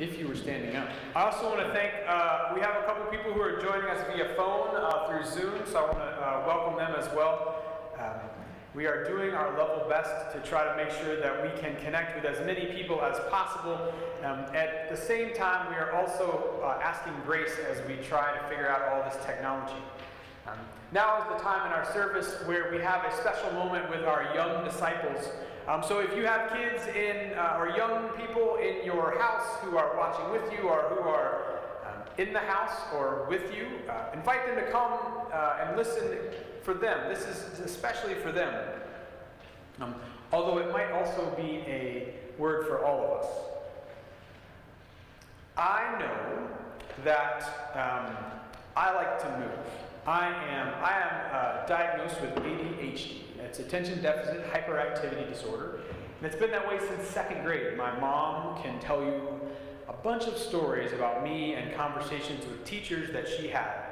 if you were standing up. I also want to thank, uh, we have a couple people who are joining us via phone uh, through Zoom, so I want to uh, welcome them as well. Um, we are doing our level best to try to make sure that we can connect with as many people as possible. Um, at the same time, we are also uh, asking grace as we try to figure out all this technology. Um, now is the time in our service where we have a special moment with our young disciples. Um, so if you have kids in uh, or young people in your house who are watching with you or who are um, in the house or with you, uh, invite them to come uh, and listen for them. This is especially for them. Um, although it might also be a word for all of us. I know that um, I like to move. I am, I am uh, diagnosed with ADHD. It's attention deficit hyperactivity disorder. And it's been that way since second grade. My mom can tell you a bunch of stories about me and conversations with teachers that she had.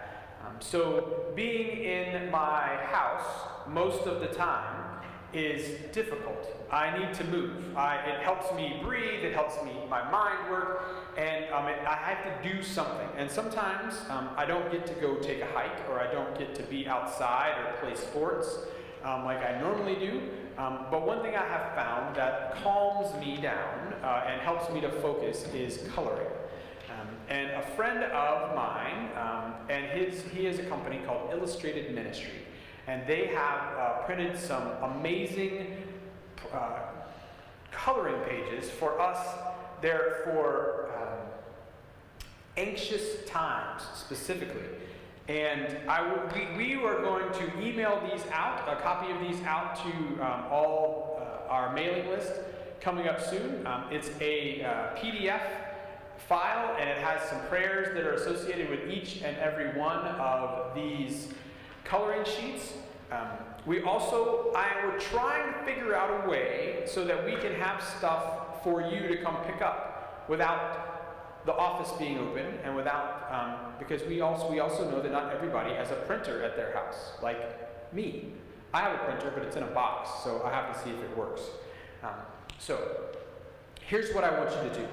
Um, so being in my house most of the time is difficult. I need to move. I, it helps me breathe, it helps me my mind work, and um, it, I have to do something. And sometimes um, I don't get to go take a hike or I don't get to be outside or play sports um, like I normally do. Um, but one thing I have found that calms me down uh, and helps me to focus is coloring. Um, and a friend of mine, um, and his, he has a company called Illustrated Ministry, and they have uh, printed some amazing uh, coloring pages for us there for um, anxious times specifically. And I we, we were going to email these out, a copy of these out to um, all uh, our mailing list coming up soon. Um, it's a uh, PDF file and it has some prayers that are associated with each and every one of these coloring sheets. Um, we also, I were trying to figure out a way so that we can have stuff for you to come pick up without the office being open and without, um, because we also, we also know that not everybody has a printer at their house, like me. I have a printer, but it's in a box, so I have to see if it works. Um, so, here's what I want you to do.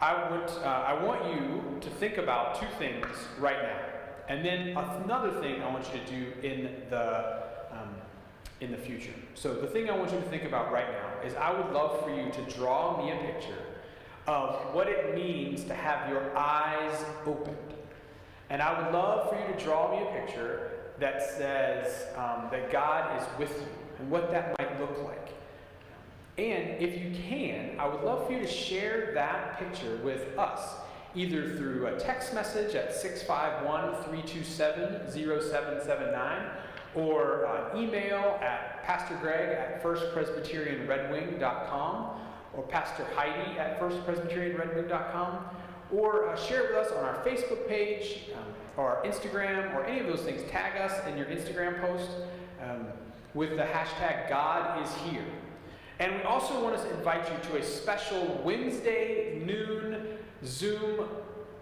I want, uh, I want you to think about two things right now. And then another thing I want you to do in the, um, in the future. So the thing I want you to think about right now is I would love for you to draw me a picture of what it means to have your eyes opened. And I would love for you to draw me a picture that says um, that God is with you and what that might look like. And if you can, I would love for you to share that picture with us either through a text message at 651-327-0779 or uh, email at Pastor Greg at firstpresbyterianredwing.com or Pastor Heidi at firstpresbyterianredwing.com or uh, share it with us on our Facebook page um, or Instagram or any of those things. Tag us in your Instagram post um, with the hashtag God is here. And we also want to invite you to a special Wednesday noon Zoom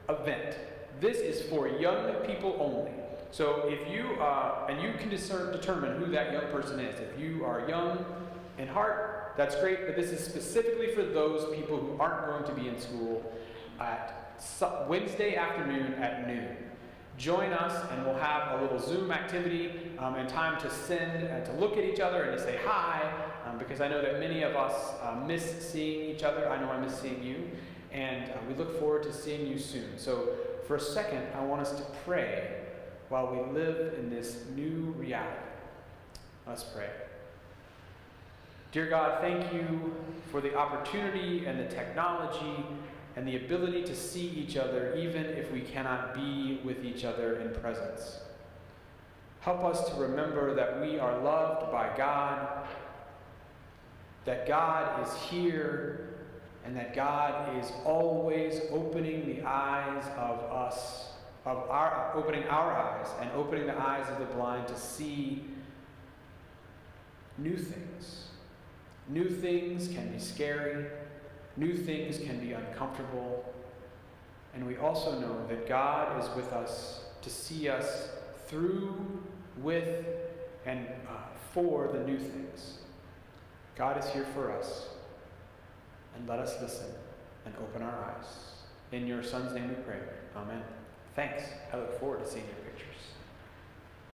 event. This is for young people only. So if you, uh, and you can discern, determine who that young person is. If you are young in heart, that's great, but this is specifically for those people who aren't going to be in school at Wednesday afternoon at noon. Join us and we'll have a little Zoom activity um, and time to send and to look at each other and to say hi um, because I know that many of us uh, miss seeing each other. I know I miss seeing you. And uh, we look forward to seeing you soon. So, for a second, I want us to pray while we live in this new reality. Let's pray. Dear God, thank you for the opportunity and the technology and the ability to see each other even if we cannot be with each other in presence. Help us to remember that we are loved by God, that God is here and that God is always opening the eyes of us, of our opening our eyes and opening the eyes of the blind to see new things. New things can be scary, new things can be uncomfortable, and we also know that God is with us to see us through, with, and uh, for the new things. God is here for us and let us listen and open our eyes. In your son's name we pray. Amen. Thanks. I look forward to seeing you.